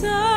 So.